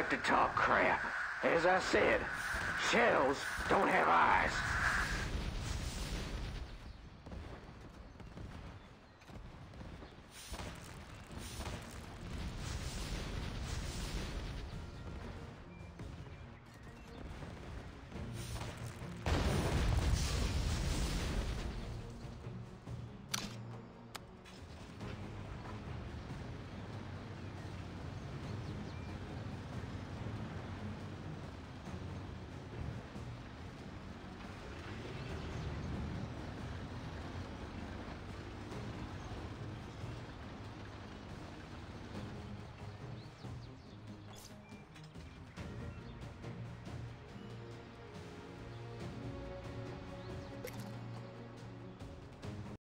like to talk crap. As I said, shells don't have eyes.